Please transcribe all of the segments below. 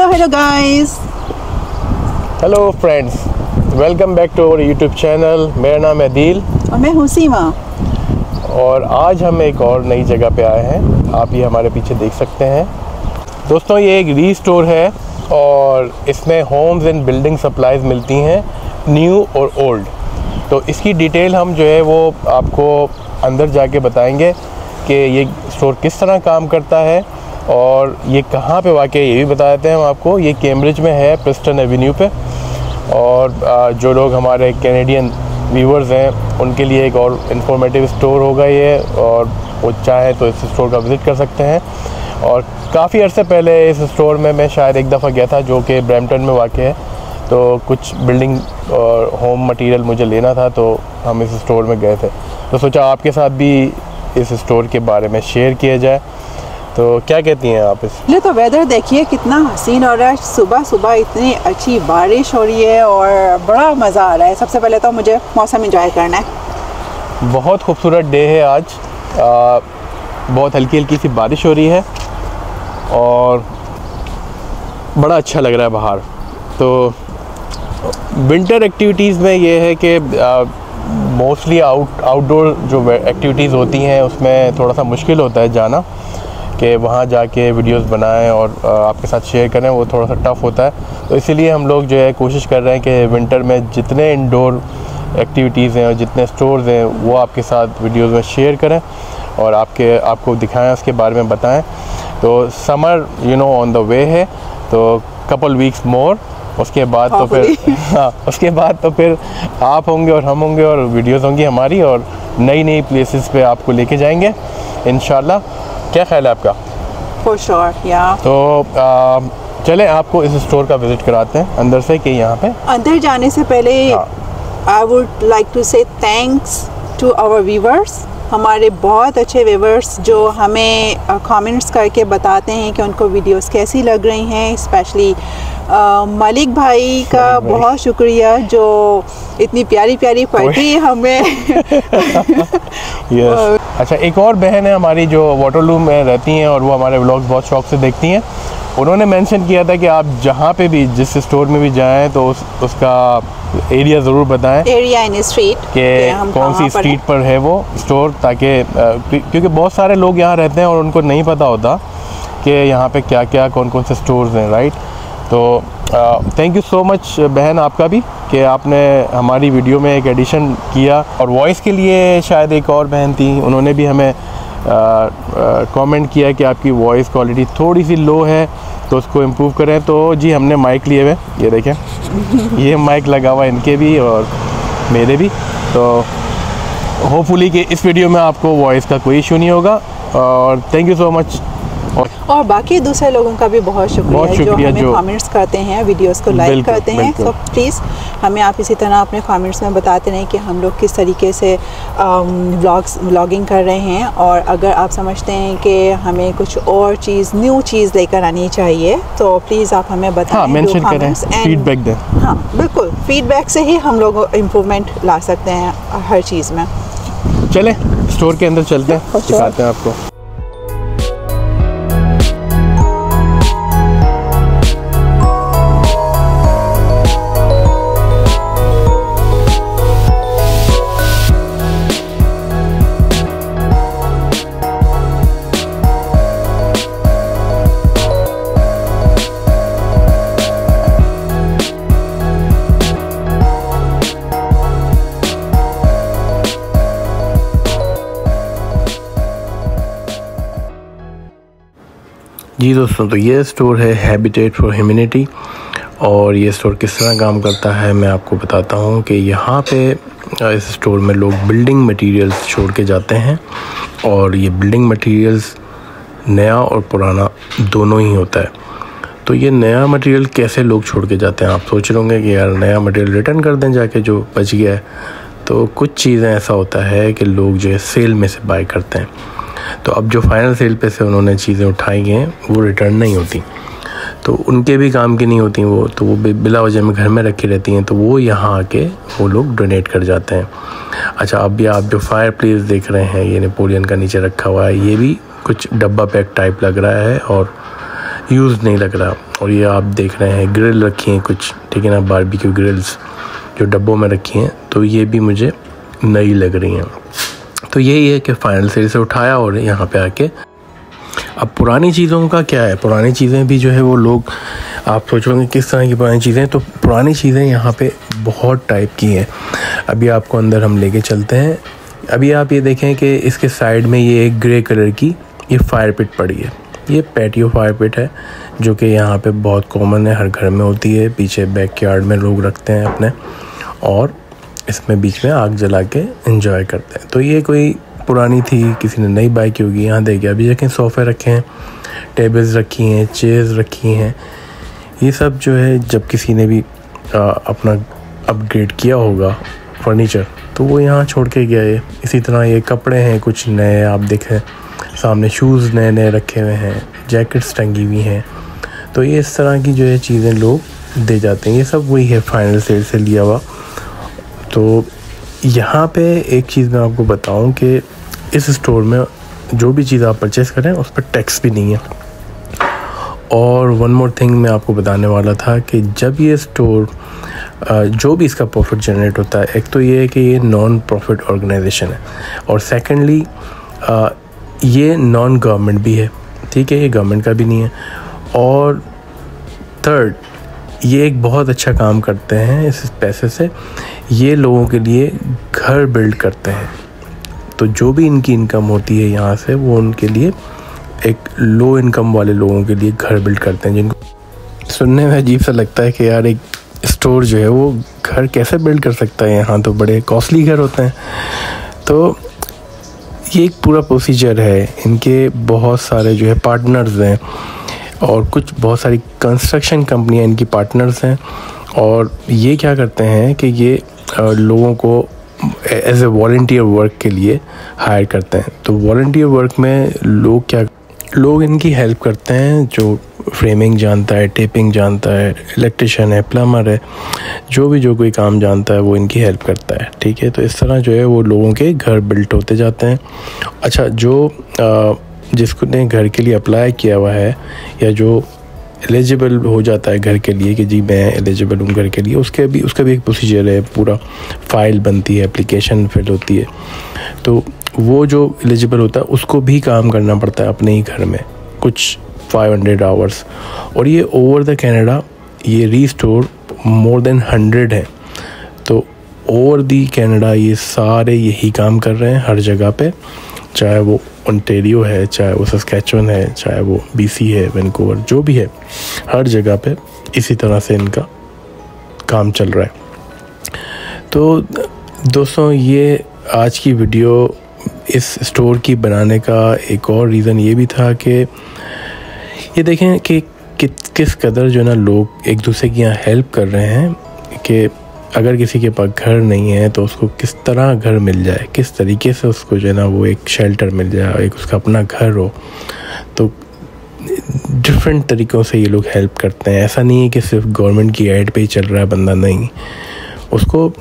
Hello hello guys hello friends welcome back to our YouTube channel मेरा नाम है दिल। और मैं हूँ सीमा। और आज हम एक और नई जगह पे आए हैं। आप ये हमारे पीछे देख सकते हैं। दोस्तों ये एक री स्टोर है और इसमें होम्स एंड बिल्डिंग सप्लाईज मिलती हैं न्यू और ओल्ड तो इसकी डिटेल हम जो है वो आपको अंदर जाके बताएँगे कि ये स्टोर किस तरह काम करता है और ये कहाँ पे वाक़ है, ये भी बता देते हैं हम आपको। ये कैम्ब्रिज में है प्रिस्टन एवेन्यू पे। और जो लोग हमारे कैनेडियन व्यूवर्स हैं, उनके लिए एक और इन्फॉर्मेटिव स्टोर होगा ये, और वो चाहें तो इस स्टोर का विज़िट कर सकते हैं। और काफ़ी अर्से पहले इस स्टोर में मैं शायद एक दफ़ा गया था, जो कि ब्रैम्पटन में वाक़ है। तो कुछ बिल्डिंग और होम मटेरियल मुझे लेना था तो हम इस स्टोर में गए थे। तो सोचा आपके साथ भी इस स्टोर के बारे में शेयर किया जाए। तो क्या कहती हैं आप इस ये तो वेदर देखिए कितना हसीन हो रहा है। सुबह सुबह इतनी अच्छी बारिश हो रही है और बड़ा मज़ा आ रहा है। सबसे पहले तो मुझे मौसम इंजॉय करना है। बहुत खूबसूरत डे है आज। आ, बहुत हल्की हल्की सी बारिश हो रही है और बड़ा अच्छा लग रहा है बाहर। तो विंटर एक्टिविटीज़ में ये है कि मोस्टली आउट आउटडोर जो एक्टिविटीज़ होती हैं उसमें थोड़ा सा मुश्किल होता है जाना। कि वहाँ जाके वीडियोस बनाएँ और आपके साथ शेयर करें वो थोड़ा सा टफ़ होता है। तो इसीलिए हम लोग जो है कोशिश कर रहे हैं कि विंटर में जितने इंडोर एक्टिविटीज़ हैं और जितने स्टोर्स हैं वो आपके साथ वीडियोस में शेयर करें और आपके आपको दिखाएँ उसके बारे में बताएँ। तो summer you know on the way है तो कपल वीक्स मोर उसके बाद तो फिर हाँ उसके बाद तो फिर आप होंगे और हम होंगे और वीडियोस होंगी हमारी और नई नई प्लेसेस पे आपको लेके जाएँगे इन क्या ख्याल है आपका For sure, yeah. तो आ, चले आपको इस स्टोर का विज़िट कराते हैं अंदर से कि यहाँ पे अंदर जाने से पहले। I would like to say thanks to our viewers हमारे बहुत अच्छे व्यूवर्स जो हमें कमेंट्स करके बताते हैं कि उनको वीडियोस कैसी लग रही हैं स्पेशली मलिक भाई का भाई। बहुत शुक्रिया जो इतनी प्यारी प्यारी पोइट्री हमें यस अच्छा एक और बहन है हमारी जो वाटरलू में रहती हैं और वो हमारे व्लॉग्स बहुत शौक से देखती हैं। उन्होंने मेंशन किया था कि आप जहाँ पे भी जिस स्टोर में भी जाएँ तो उस उसका एरिया ज़रूर बताएँ एरिया इन स्ट्रीट कि कौन सी स्ट्रीट पर है वो स्टोर ताकि क्योंकि बहुत सारे लोग यहाँ रहते हैं और उनको नहीं पता होता कि यहाँ पे क्या क्या कौन कौन से स्टोर्स हैं राइट तो थैंक यू सो मच बहन आपका भी कि आपने हमारी वीडियो में एक एडिशन किया। और वॉइस के लिए शायद एक और बहन थी उन्होंने भी हमें कमेंट किया कि आपकी वॉइस क्वालिटी थोड़ी सी लो है तो उसको इम्प्रूव करें। तो जी हमने माइक लिए हुए ये देखें। ये माइक लगा हुआ इनके भी और मेरे भी। तो होपफुली कि इस वीडियो में आपको वॉइस का कोई इशू नहीं होगा। और थैंक यू सो मच और और बाकी दूसरे लोगों का भी बहुत शुक्रिया, जो हमें कमेंट्स करते हैं वीडियोस को लाइक करते हैं। तो प्लीज़ हमें आप इसी तरह अपने कमेंट्स में बताते रहें कि हम लोग किस तरीके से व्लॉग्स व्लॉगिंग कर रहे हैं। और अगर आप समझते हैं कि हमें कुछ और चीज़ न्यू चीज़ लेकर आनी चाहिए तो प्लीज़ आप हमें बताएँ हाँ फीडबैक दें। हाँ बिल्कुल फीडबैक से ही हम लोग इम्प्रूवमेंट ला सकते हैं हर चीज़ में। चले स्टोर के अंदर चलते हैं दिखाते हैं आपको। जी दोस्तों तो ये स्टोर है हैबिटेट फॉर ह्यूमिनिटी और ये स्टोर किस तरह काम करता है मैं आपको बताता हूँ कि यहाँ पे इस स्टोर में लोग बिल्डिंग मटेरियल्स छोड़ के जाते हैं और ये बिल्डिंग मटेरियल्स नया और पुराना दोनों ही होता है। तो ये नया मटेरियल कैसे लोग छोड़ के जाते हैं? आप सोच रहे होंगे कि यार नया मटेरियल रिटर्न कर दें जाके जो बच गया है। तो कुछ चीज़ें ऐसा होता है कि लोग जो है सेल में से बाय करते हैं। तो अब जो फाइनल सेल पे से उन्होंने चीज़ें उठाई हैं, वो रिटर्न नहीं होती। तो उनके भी काम की नहीं होती, वो तो वो बिला वजह में घर में रखी रहती हैं तो वो यहाँ आके वो लोग डोनेट कर जाते हैं। अच्छा अब ये आप जो फायर प्लेस देख रहे हैं, ये नेपोलियन का नीचे रखा हुआ है, ये भी कुछ डब्बा पैक टाइप लग रहा है और यूज़ नहीं लग रहा। और ये आप देख रहे हैं ग्रिल रखी हैं कुछ, ठीक है ना बारबेक्यू ग्रिल्स जो डब्बों में रखी हैं तो ये भी मुझे नई लग रही हैं। तो यही है कि फ़ाइनल सेल से उठाया और यहाँ पे आके। अब पुरानी चीज़ों का क्या है? पुरानी चीज़ें भी जो है वो लोग, आप सोचोगे किस तरह की पुरानी चीज़ें तो पुरानी चीज़ें यहाँ पे बहुत टाइप की हैं। अभी आपको अंदर हम लेके चलते हैं। अभी आप ये देखें कि इसके साइड में ये एक ग्रे कलर की ये फायर पिट पड़ी है। ये पैटियो फायर पिट है, जो कि यहाँ पे बहुत कॉमन है, हर घर में होती है, पीछे बैक यार्ड में लोग रखते हैं अपने। और इसमें बीच में आग जला के इंजॉय करते हैं। तो ये कोई पुरानी थी किसी ने नई बाइक की होगी यहाँ देखिए अभी देखें सोफ़े रखे हैं टेबल्स रखी हैं चेयर्स रखी हैं। ये सब जो है जब किसी ने भी आ, अपना अपग्रेड किया होगा फर्नीचर तो वो यहाँ छोड़ के गया है इसी तरह ये कपड़े हैं कुछ नए आप देखें सामने शूज़ नए नए रखे हुए हैं जैकेट्स टंगी हुई हैं। तो ये इस तरह की जो है चीज़ें लोग दे जाते हैं। ये सब वही है फाइनल सेल से लिया हुआ। तो यहाँ पे एक चीज़ मैं आपको बताऊँ कि इस स्टोर में जो भी चीज़ आप परचेज़ करें, उस पर टैक्स भी नहीं है। और वन मोर थिंग मैं आपको बताने वाला था कि जब ये स्टोर जो भी इसका प्रॉफिट जनरेट होता है, एक तो ये है कि ये नॉन प्रॉफिट ऑर्गेनाइजेशन है। और सेकेंडली ये नॉन गवर्नमेंट भी है, ठीक है, ये गवर्नमेंट का भी नहीं है। और थर्ड ये एक बहुत अच्छा काम करते हैं इस पैसे से ये लोगों के लिए घर बिल्ड करते हैं। तो जो भी इनकी इनकम होती है यहाँ से, वो उनके लिए एक लो इनकम वाले लोगों के लिए घर बिल्ड करते हैं, जिनको सुनने में अजीब सा लगता है कि यार एक स्टोर जो है वो घर कैसे बिल्ड कर सकता है? यहाँ तो बड़े कॉस्टली घर होते हैं। तो ये एक पूरा प्रोसीजर है। इनके बहुत सारे जो है पार्टनर्स हैं और कुछ बहुत सारी कंस्ट्रक्शन कंपनियाँ इनकी पार्टनर्स हैं। और ये क्या करते हैं कि ये लोगों को एज ए वॉल्टियर वर्क के लिए हायर करते हैं। तो वॉल्टियर वर्क में लोग क्या, लोग इनकी हेल्प करते हैं जो फ्रेमिंग जानता है टेपिंग जानता है इलेक्ट्रिशियन है प्लम्बर है, जो भी, जो कोई काम जानता है वो इनकी हेल्प करता है, ठीक है? तो इस तरह जो है वो लोगों के घर बिल्ट होते जाते हैं। अच्छा जो जिसको ने घर के लिए अप्लाई किया हुआ है या जो एलिजिबल हो जाता है घर के लिए कि जी मैं एलिजिबल हूँ घर के लिए। उसके भी उसका भी एक प्रोसीजर है, पूरा फ़ाइल बनती है एप्लीकेशन फिल होती है। तो वो जो एलिजिबल होता है, उसको भी काम करना पड़ता है अपने ही घर में, कुछ 500 आवर्स और ये ओवर द कैनेडा ये रीस्टोर मोर देन हंड्रेड है। तो ओवर दी कैनेडा ये सारे यही काम कर रहे हैं, हर जगह पे, चाहे वो ऑन्टेरियो है, चाहे वो सस्कैचुअन है, चाहे वो बीसी है, वैनकूवर, जो भी है, हर जगह पे इसी तरह से इनका काम चल रहा है। तो दोस्तों, ये आज की वीडियो इस स्टोर की बनाने का एक और रीज़न ये भी था कि ये देखें कि कि किस कदर जो है ना, लोग एक दूसरे की यहाँ हेल्प कर रहे हैं कि अगर किसी के पास घर नहीं है तो उसको किस तरह घर मिल जाए? किस तरीके से उसको जो है ना, वो एक शेल्टर मिल जाए, एक उसका अपना घर हो? तो डिफरेंट तरीक़ों से ये लोग हेल्प करते हैं। ऐसा नहीं है कि सिर्फ़ गवर्नमेंट की एड पे ही चल रहा है बंदा, नहीं। उसको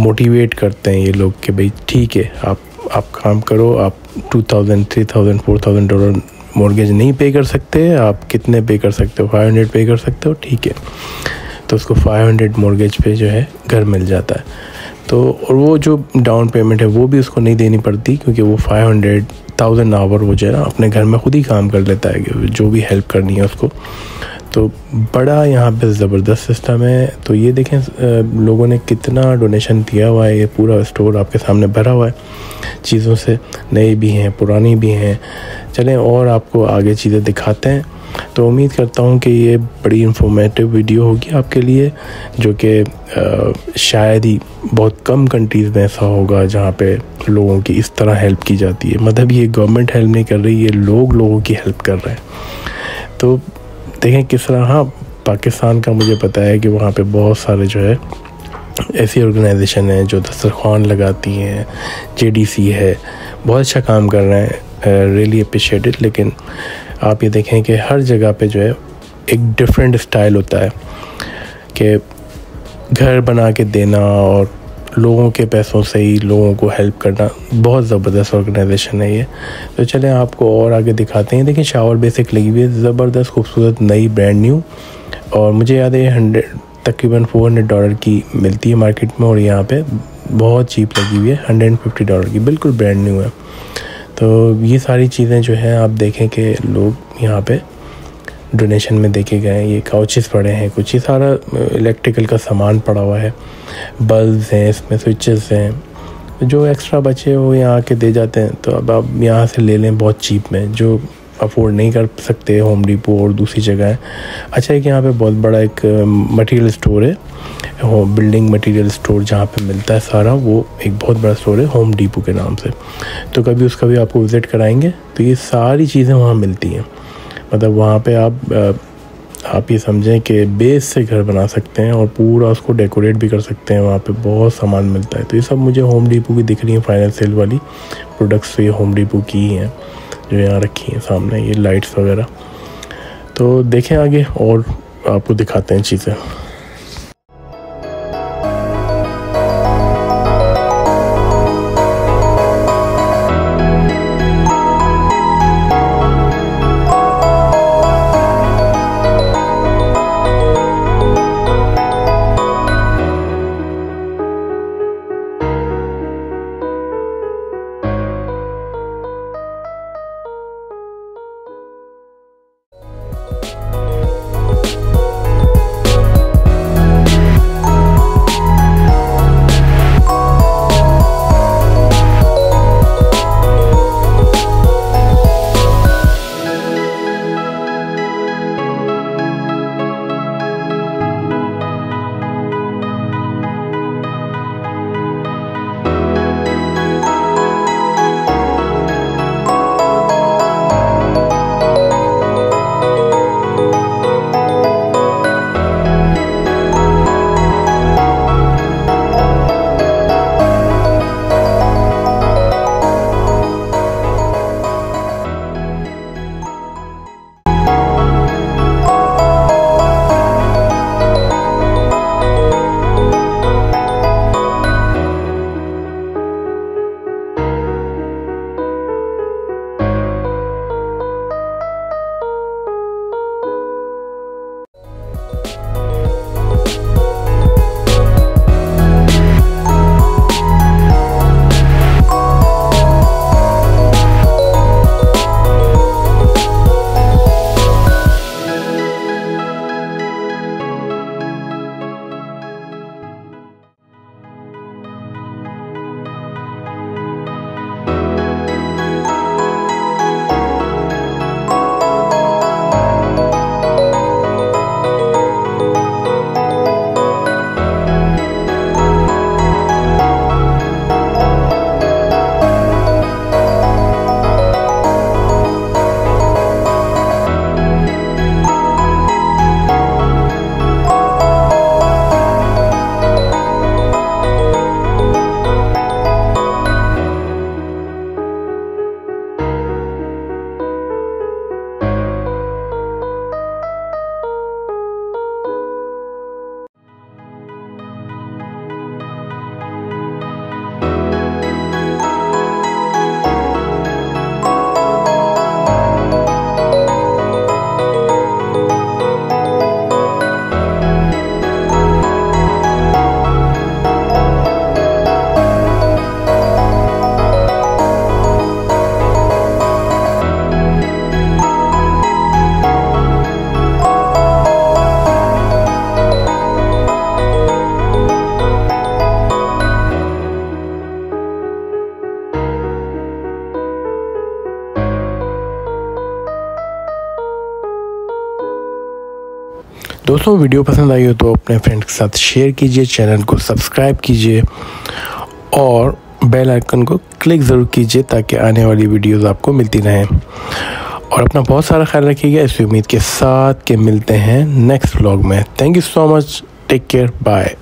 मोटिवेट करते हैं ये लोग कि भाई, ठीक है, आप आप काम करो, आप two thousand three thousand four thousand dollar mortgage नहीं पे कर सकते, आप कितने पे कर सकते हो? फाइव हंड्रेड पे कर सकते हो? ठीक है। तो उसको फाइव हंड्रेड मॉर्गेज पे जो है घर मिल जाता है। तो और वो जो डाउन पेमेंट है, वो भी उसको नहीं देनी पड़ती क्योंकि वो फाइव हंड्रेड थाउज़ेंड आवर वो जो है ना, अपने घर में खुद ही काम कर लेता है, जो भी हेल्प करनी है उसको। तो बड़ा यहाँ पे ज़बरदस्त सिस्टम है। तो ये देखें लोगों ने कितना डोनेशन दिया हुआ है, ये पूरा स्टोर आपके सामने भरा हुआ है। चीज़ों से नए भी हैं, पुरानी भी हैं। चलें, और आपको आगे चीज़ें दिखाते हैं। तो उम्मीद करता हूँ कि ये बड़ी इन्फॉर्मेटिव वीडियो होगी आपके लिए, जो कि शायद ही बहुत कम कंट्रीज़ में ऐसा होगा जहाँ पे लोगों की इस तरह हेल्प की जाती है। मतलब ये गवर्नमेंट हेल्प नहीं कर रही, ये लोग लोगों की हेल्प कर रहे हैं। तो देखें किस तरह हाँ पाकिस्तान का मुझे पता है कि वहाँ पे बहुत सारे जो है, ऐसी ऑर्गेनाइजेशन है जो दस्तरखान लगाती हैं जेडीसी है, बहुत अच्छा काम कर रहे हैं रियली अप्रिशिएटेड लेकिन आप ये देखें कि हर जगह पे जो है एक डिफरेंट स्टाइल होता है कि घर बना के देना और लोगों के पैसों से ही लोगों को हेल्प करना बहुत ज़बरदस्त ऑर्गेनाइजेशन है ये। तो चलें, आपको और आगे दिखाते हैं। देखिए शावर बेसिक लगी हुई है, ज़बरदस्त, खूबसूरत, नई ब्रांड न्यू और मुझे याद है हंड्रेड तकरीबन फोर हंड्रेड डॉलर की मिलती है मार्केट में और यहाँ पे बहुत चीप लगी हुई है हंड्रेड फिफ्टी डॉलर की, बिल्कुल ब्रांड न्यू है। तो ये सारी चीज़ें जो हैं, आप देखें कि लोग यहाँ पे डोनेशन में देखे गए हैं। ये काउचेस पड़े हैं, कुछ ये सारा इलेक्ट्रिकल का सामान पड़ा हुआ है। बल्ब हैं, इसमें स्विचेस हैं। जो एक्स्ट्रा बचे वो यहाँ आके दे जाते हैं। तो अब आप यहाँ से ले लें, बहुत चीप में। जो अफोर्ड नहीं कर सकते होम डिपो और दूसरी जगह है। अच्छा एक यहाँ पे बहुत बड़ा एक मटेरियल स्टोर है। बिल्डिंग मटेरियल स्टोर जहाँ पे मिलता है सारा, वो एक बहुत बड़ा स्टोर है होम डिपो के नाम से। तो कभी उसका भी आपको विज़िट कराएँगे तो ये सारी चीज़ें वहाँ मिलती हैं। मतलब वहाँ पे आप आप ये समझें कि बेस से घर बना सकते हैं और पूरा उसको डेकोरेट भी कर सकते हैं, वहाँ पे बहुत सामान मिलता है। तो ये सब मुझे होम डिपो की दिख रही है फाइनल सेल वाली प्रोडक्ट्स तो ये होम डिपो की ही हैं। जो यहाँ रखी हैं सामने, ये लाइट्स वगैरह। तो देखें आगे और आपको दिखाते हैं चीज़ें। दोस्तों, वीडियो पसंद आई हो तो अपने फ्रेंड के साथ शेयर कीजिए चैनल को सब्सक्राइब कीजिए और बेल आइकन को क्लिक ज़रूर कीजिए ताकि आने वाली वीडियोस आपको मिलती रहें। और अपना बहुत सारा ख्याल रखिएगा। इस उम्मीद के साथ के मिलते हैं नेक्स्ट व्लॉग में। Thank you so much take care bye